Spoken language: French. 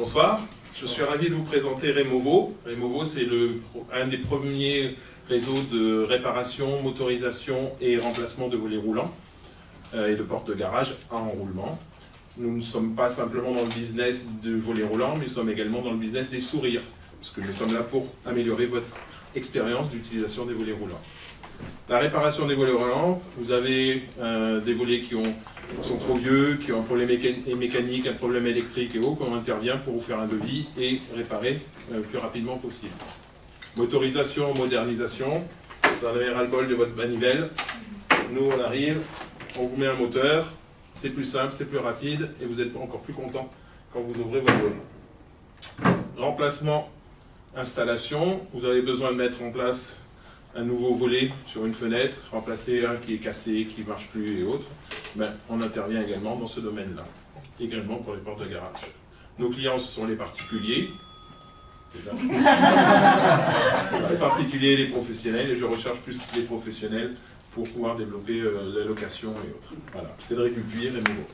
Bonsoir, je suis ravi de vous présenter Removo. Removo, c'est un des premiers réseaux de réparation, motorisation et remplacement de volets roulants euh, et de portes de garage à enroulement. Nous ne sommes pas simplement dans le business de volets roulants, mais nous sommes également dans le business des sourires, parce que nous sommes là pour améliorer votre expérience d'utilisation des volets roulants. La réparation des volets roulants, vous avez euh, des volets qui ont sont trop vieux, qui ont un problème mécanique, un problème électrique et autres, on intervient pour vous faire un devis et réparer le euh, plus rapidement possible. Motorisation, modernisation, vous en avez ras-le-bol de votre manivelle. Nous, on arrive, on vous met un moteur, c'est plus simple, c'est plus rapide, et vous êtes encore plus content quand vous ouvrez votre volet. Remplacement, installation, vous avez besoin de mettre en place un nouveau volet sur une fenêtre, remplacer un qui est cassé, qui ne marche plus et autres, ben, on intervient également dans ce domaine-là, également pour les portes de garage. Nos clients, ce sont les particuliers, les particuliers et les professionnels, et je recherche plus les professionnels pour pouvoir développer euh, la location et autres. Voilà, Cédric Dupuis, nouveau.